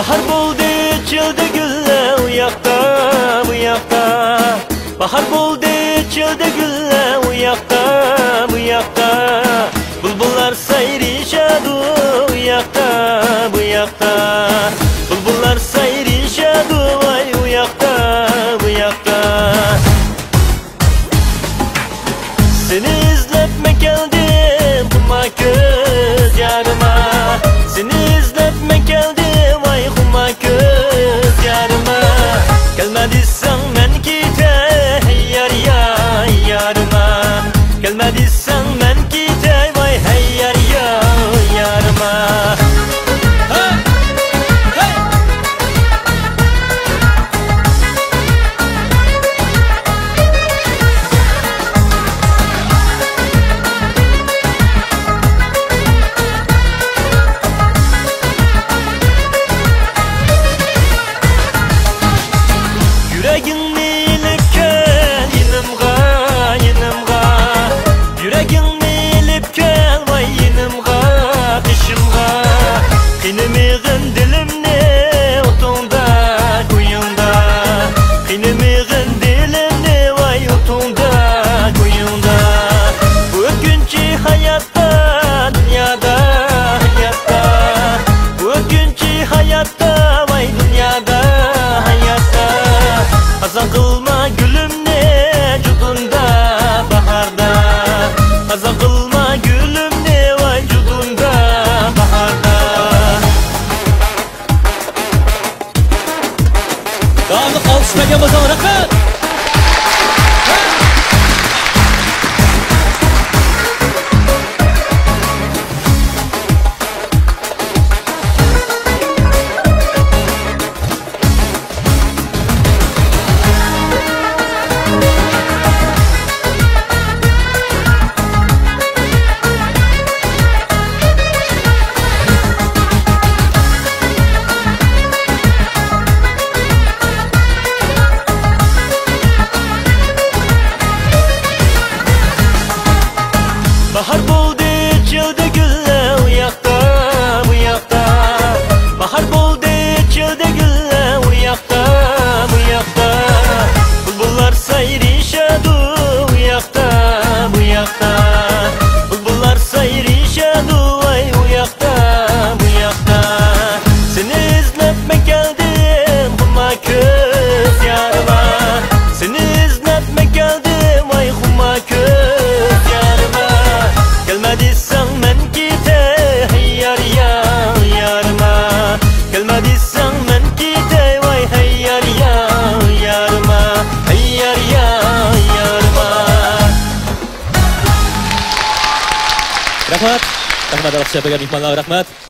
Bahar bo'ldi childi gullar u yoqda bu yoqda Bahar bo'ldi childi gullar u yoqda bu yoqda Bulbullar sayrishadi u yoqda bu yoqda Bulbullar sayrishadi voy u yoqda bu yoqda Seni izlab keldim ma m'a dit olqishlaga muzoraqat Bahar rahmat. Rahmat Arab siapa kami? Rahmat.